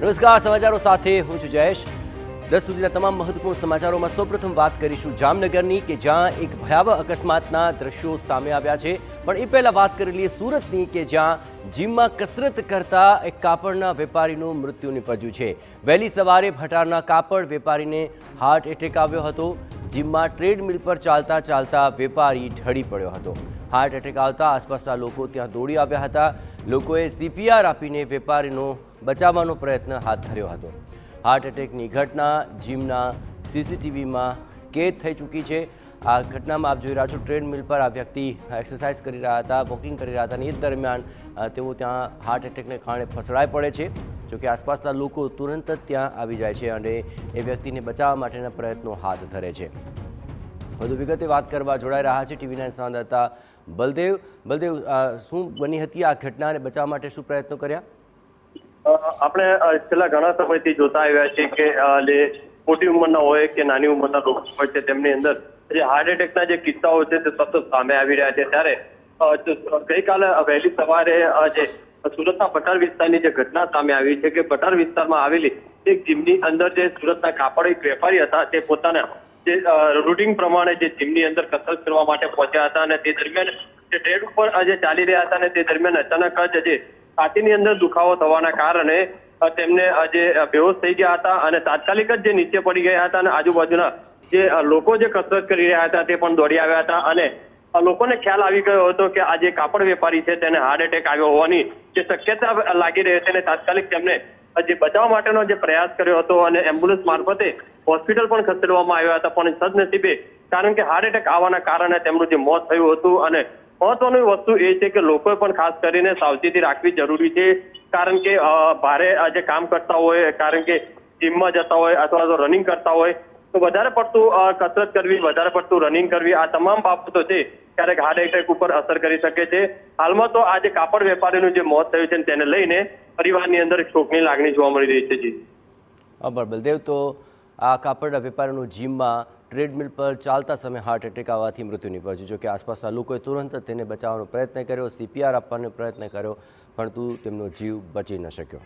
નમસ્કાર, સમાચારો સાથે હું છું જયેશ. દસ સુધીના તમામ મહત્વપૂર્ણ સમાચારોમાં સૌપ્રથમ વાત કરીશું જામનગરની કે જ્યાં એક ભયાવહ અકસ્માતના દ્રશ્યો સામે આવ્યા છે. પણ એ પહેલા વાત કરી લઈએ સુરતની કે જ્યાં જીમમાં કસરત કરતા એક કાપડના વેપારીનું મૃત્યુ નિપજ્યું છે. વહેલી સવારે ભટારના કાપડ વેપારીને હાર્ટ એટેક આવ્યો હતો. જીમમાં ટ્રેડમિલ પર ચાલતા ચાલતા વેપારી ઢળી પડ્યો હતો. હાર્ટ એટેક આવતા આસપાસના લોકો ત્યાં દોડી આવ્યા હતા. લોકોએ સીપીઆર આપીને વેપારીનો બચાવવાનો પ્રયત્ન હાથ ધર્યો હતો. હાર્ટ એટેકની ઘટના જીમના સીસીટીવીમાં કેદ થઈ ચૂકી છે. આ ઘટનામાં આપ જોઈ રહ્યા છો, ટ્રેડમિલ પર આ વ્યક્તિ એક્સરસાઇઝ કરી રહ્યા હતા વોકિંગ કરી રહ્યા હતા અને એ દરમિયાન તેઓ ત્યાં હાર્ટ એટેકને કારણે ફસડાઈ પડે છે. જોકે આસપાસના લોકો તુરંત જ ત્યાં આવી જાય છે અને એ વ્યક્તિને બચાવવા માટેના પ્રયત્નો હાથ ધરે છે. વધુ વિગતે વાત કરવા જોડાઈ રહ્યા છે ટીવી નાઇન સંવાદદાતા બલદેવ. બલદેવ શું બની હતી આ ઘટનાને બચાવવા માટે શું પ્રયત્નો કર્યા? આપણે છેલ્લા ઘણા સમયથી જોતા આવ્યા છીએ કે જે મોટી ઉંમરના હોય કે નાની ઉંમરના લોકો હોય છે, તેમની અંદર જે હાર્ટ એટેકના જે કિસ્સાઓ છે, તે સતત સામે આવી રહ્યા છે. ત્યારે ગઈકાલે વહેલી સવારે જે સુરતના પટાર વિસ્તારની જે ઘટના સામે આવી છે કે પટાર વિસ્તારમાં આવેલી એક જીમની અંદર જે સુરતના કાપડ એક વેપારી હતા, તે પોતાના જે રૂટિંગ પ્રમાણે જે જીમની અંદર કસરત કરવા માટે પહોંચ્યા હતા અને તે દરમિયાન જે ટ્રેડ ઉપર આજે ચાલી રહ્યા હતા અને તે દરમિયાન અચાનક જ જે છાતીની અંદર દુખાવો થવાના કારણે તેમને આજે બેહોશ થઈ ગયા હતા અને તાત્કાલિક જ જે નીચે પડી ગયા હતા અને આજુબાજુના જે લોકો જે કસરત કરી રહ્યા હતા તે પણ દોડી આવ્યા હતા અને લોકોને ખ્યાલ આવી ગયો હતો કે આ જે કાપડ વેપારી છે તેને હાર્ટ એટેક આવ્યો હોવાની જે શક્યતા લાગી રહી હતી અને તાત્કાલિક તેમને જે બચાવવા માટેનો જે પ્રયાસ કર્યો હતો અને એમ્બ્યુલન્સ મારફતે હોસ્પિટલ પણ ખસેડવામાં આવ્યા હતા પણ સદનસીબે કારણ કે હાર્ટ એટેક આવવાના કારણે તેમનું જે મોત થયું હતું અને મહત્વની વસ્તુ એ છે કે લોકોએ પણ ખાસ કરીને સાવચેતી રાખવી જરૂરી છે. કારણ કે ભારે જે કામ કરતા હોય, કારણ કે જીમમાં જતા હોય અથવા તો રનિંગ કરતા હોય, તો વધારે પડતું કસરત કરવી, વધારે પડતું રનિંગ કરવી, આ તમામ બાબતો છે, ક્યારેક હાર્ટ એટેક ઉપર અસર કરી શકે છે. હાલમાં તો આજે કાપડ વેપારીનું જે મોત થયું છે તેને લઈને પરિવારની અંદર શોકની લાગણી જોવા મળી રહી છે, જી. બલદેવ, તો આ કાપડના વેપારીનું જીમમાં ટ્રેડમિલ પર ચાલતા સમયે હાર્ટ એટેક આવવાથી મૃત્યુ નિપજ્યું. જો કે આસપાસના લોકોએ તુરંત તેને બચાવવાનો પ્રયત્ન કર્યો, સીપીઆર આપવાનો પ્રયત્ન કર્યો પરંતુ તેમનો જીવ બચી ન શક્યો.